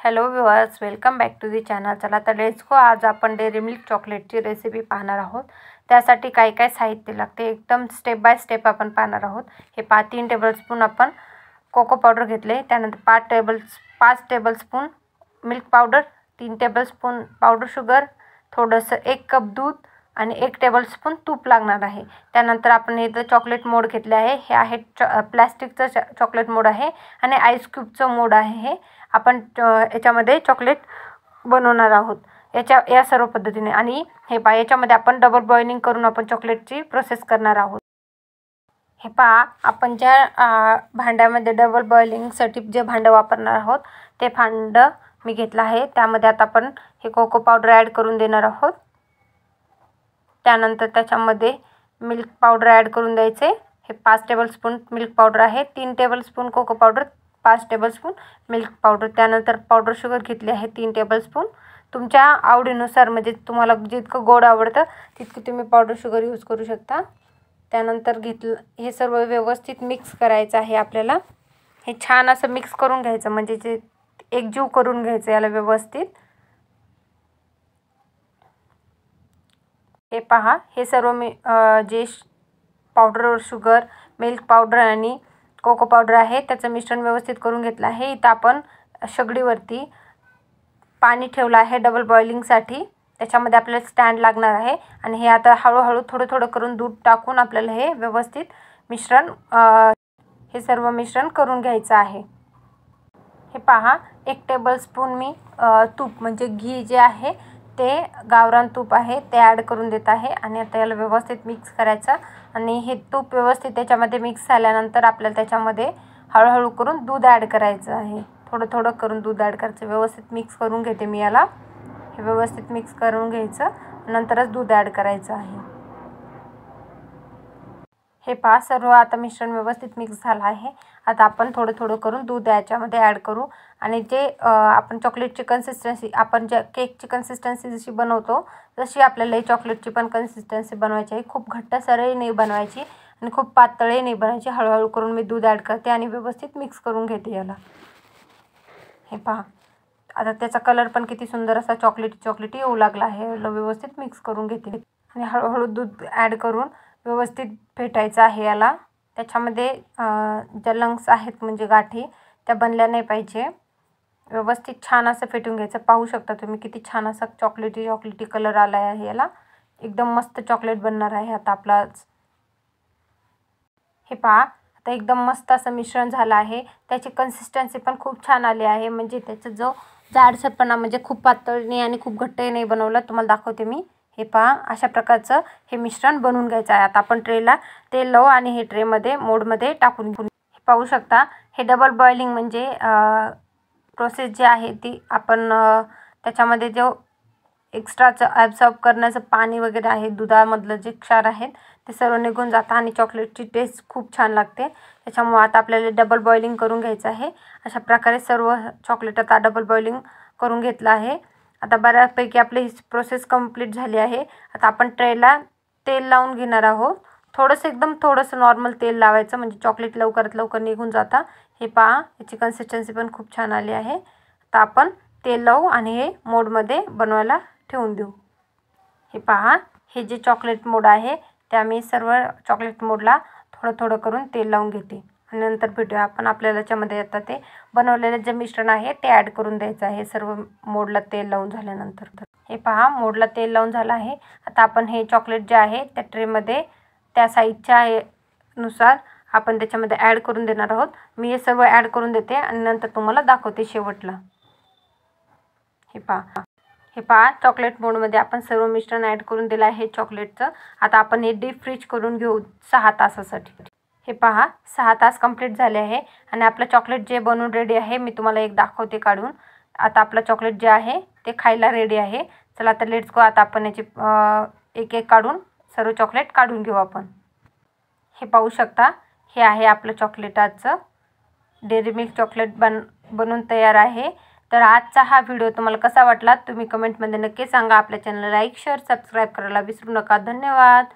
Hello viewers welcome back to the channel चला तर let's आज आपण डेअरी मिल्क चॉकलेटची रेसिपी पाहणार आहोत. त्यासाठी काय काय साहित्य लागते एकदम स्टेप बाय स्टेप आपण पाहणार आहोत. हे पा तीन टेबलस्पून आपण कोको पावडर घेतले. त्यानंतर पाच टेबल्स पाच टेबलस्पून मिल्क पावडर तीन टेबलस्पून पावडर शुगर थोडंसं एक कप दूध आणि एक टेबलस्पून तूप लागणार आहे. त्यानंतर आपण इथं चॉकलेट मोड घेतले आहे. हे आहे चॉ प्लॅस्टिकचं चॉ चॉकलेट मोड आहे आणि आईस क्यूबचं मोड आहे. हे आपण याच्यामध्ये चॉकलेट बनवणार आहोत. याच्या या सर्व पद्धतीने. आणि हे पहा याच्यामध्ये आपण डबल बॉइलिंग करून आपण चॉकलेटची प्रोसेस करणार आहोत. हे पहा आपण ज्या भांड्यामध्ये डबल बॉइलिंगसाठी जे भांडं वापरणार आहोत ते भांडं मी घेतलं आहे. त्यामध्ये आता आपण हे कोको पावडर ॲड करून देणार आहोत. त्यानंतर त्याच्यामध्ये मिल्क पावडर ॲड करून द्यायचे. हे पाच टेबलस्पून मिल्क पावडर आहे. तीन टेबलस्पून कोको पावडर पाच टेबलस्पून मिल्क पावडर त्यानंतर पावडर शुगर घेतली आहे तीन टेबलस्पून तुमच्या आवडीनुसार म्हणजे तुम्हाला जितकं गोड आवडतं तितकं तुम्ही पावडर शुगर यूज करू शकता. त्यानंतर घेतलं हे सर्व व्यवस्थित मिक्स करायचं आहे आपल्याला. हे छान असं मिक्स करून घ्यायचं म्हणजे जे एकजीव करून घ्यायचं याला व्यवस्थित. हे पहा. हे सर्व मी जे पावडर शुगर मिल्क पावडर आणि कोको पावडर आहे त्याचं मिश्रण व्यवस्थित करून घेतलं आहे. इथं आपण शेगडीवरती पाणी ठेवलं आहे डबल बॉइलिंगसाठी त्याच्यामध्ये आपल्याला स्टँड लागणार आहे. आणि हे आता हळूहळू थोडं थोडं करून दूध टाकून आपल्याला हे व्यवस्थित मिश्रण हे सर्व मिश्रण करून घ्यायचं आहे. हे पहा. एक टेबलस्पून मी तूप म्हणजे घी जे आहे ते गावरान तूप आहे ते ॲड करून देत आहे आणि आता याला व्यवस्थित मिक्स करायचं आणि हे तूप व्यवस्थित त्याच्यामध्ये मिक्स झाल्यानंतर आपल्याला त्याच्यामध्ये हळूहळू करून दूध ॲड करायचं आहे. थोडं थोडं करून दूध ॲड करायचं. व्यवस्थित मिक्स करून घेते मी याला. हे व्यवस्थित मिक्स करून घ्यायचं. नंतरच दूध ॲड करायचं आहे. हे पहा सर्व आता मिश्रण व्यवस्थित मिक्स झालं आहे. आता आपण थोडं थोडं करून दूध याच्यामध्ये ॲड करू. आणि जे आपण चॉकलेटची कन्सिस्टन्सी आपण ज्या केकची कन्सिस्टन्सी जशी बनवतो तशी आपल्याला ही चॉकलेटची पण कन्सिस्टन्सी बनवायची आहे. खूप घट्ट सरळी नाही बनवायची आणि खूप पातळही नाही बनवायची. हळूहळू करून मी दूध ॲड करते आणि व्यवस्थित मिक्स करून घेते याला. हे पहा. आता त्याचा कलर पण किती सुंदर असा चॉकलेटी चॉकलेटी येऊ लागला आहे. व्यवस्थित मिक्स करून घेते. आणि हळूहळू दूध ॲड करून व्यवस्थित फेटायचं आहे याला. त्याच्यामध्ये ज्या लंग्स आहेत म्हणजे गाठी त्या बनल्या नाही पाहिजे. व्यवस्थित छान असं फेटून घ्यायचं. पाहू शकता तुम्ही किती छान असा चॉकलेटी चॉकलेटी कलर आला आहे याला. एकदम मस्त चॉकलेट बनणार आहे आता आपलाच. हे पहा आता एकदम मस्त असं मिश्रण झालं आहे. त्याची कन्सिस्टन्सी पण खूप छान आली आहे. म्हणजे त्याचा जो जाडसरपणा म्हणजे खूप पातळीने आणि खूप घट्टही नाही बनवलं तुम्हाला दाखवते मी. हे पहा अशा प्रकारचं हे मिश्रण बनवून घ्यायचं आहे. आता आपण ट्रेला तेल लावू आणि हे ट्रेमध्ये मोडमध्ये टाकून पाहू शकता हे डबल बॉइलिंग म्हणजे प्रोसेस जी आहे ती आपण त्याच्यामध्ये जो एक्स्ट्राचं ॲब्सॉर्ब करण्याचं पाणी वगैरे आहे दुधामधलं जे क्षार आहेत ते सर्व निघून जातं आणि चॉकलेटची टेस्ट खूप छान लागते. त्याच्यामुळं आता आपल्याला डबल बॉइलिंग करून घ्यायचं आहे. अशा प्रकारे सर्व चॉकलेट आता डबल बॉइलिंग करून घेतलं आहे. आता बऱ्यापैकी आपली ही प्रोसेस कंप्लीट झाली आहे. आता आपण ट्रेला तेल लावून घेणार आहोत. थोडंसं एकदम थोडंसं नॉर्मल तेल लावायचं म्हणजे चॉकलेट लवकरात लवकर निघून जाता. हे पहा याची कन्सिस्टन्सी पण खूप छान आली आहे. आता आपण तेल लावू आणि हे मोडमध्ये बनवायला ठेवून देऊ. हे पहा हे जे चॉकलेट मोड आहे त्या मी सर्व चॉकलेट मोडला थोडं थोडं करून तेल लावून घेते. आणि नंतर भेटूया. आपण आपल्याला याच्यामध्ये आता ते बनवलेलं जे मिश्रण आहे ते ॲड करून द्यायचं आहे. सर्व मोडला तेल लावून झाल्यानंतर हे पहा मोडला तेल लावून झालं आहे. आता आपण हे चॉकलेट जे आहे त्या ट्रेमध्ये त्या साईजच्या नुसार आपण त्याच्यामध्ये ॲड करून देणार आहोत. मी हे सर्व ॲड करून देते आणि नंतर तुम्हाला दाखवते शेवटला. हे पहा. हे पहा चॉकलेट मोडमध्ये आपण सर्व मिश्रण ॲड करून दिलं आहे चॉकलेटचं आता आपण हे डीप फ्रीज करून घेऊ सहा तासासाठी. हे पहा सहा तास कंप्लीट झाले आहे आणि आपलं चॉकलेट जे बनवून रेडी आहे मी तुम्हाला एक दाखवते काढून. आता आपलं चॉकलेट जे आहे ते खायला रेडी आहे. चला आता लेट्स गो आता आपण याची एक एक काढून सर्व चॉकलेट काढून घेऊ आपण. हे पाहू शकता हे आहे आपलं चॉकलेटाचं डेअरी मिल्क चॉकलेट बन बनवून तयार आहे. तर आजचा हा व्हिडिओ तुम्हाला कसा वाटला तुम्ही कमेंटमध्ये नक्की सांगा. आपल्या चॅनलला लाईक शेअर सबस्क्राईब करायला विसरू नका. धन्यवाद.